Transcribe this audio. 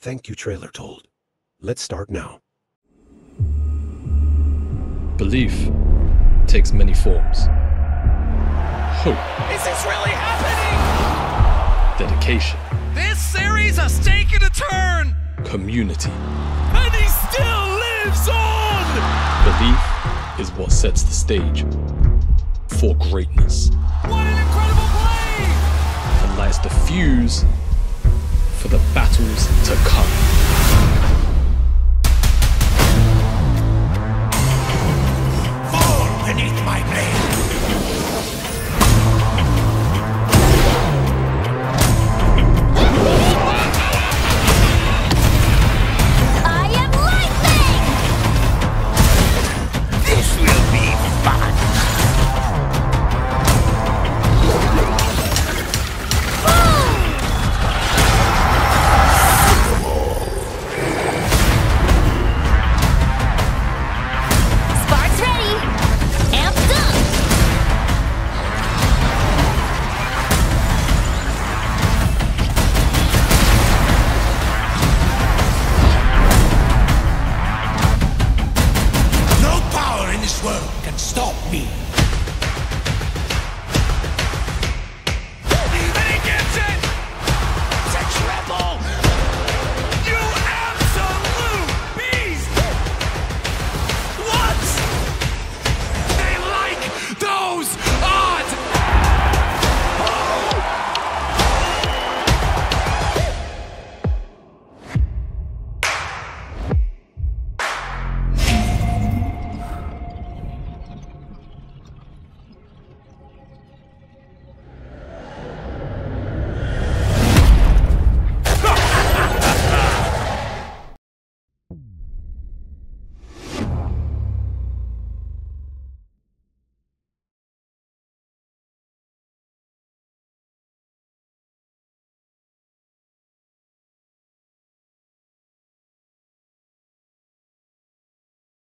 Thank you, TrailerTold. Let's start now. Belief takes many forms. Hope, Is this really happening? dedication, This series has taken a turn! community. And he still lives on! Belief is what sets the stage for greatness What an incredible play! and lights the fuse for the to come.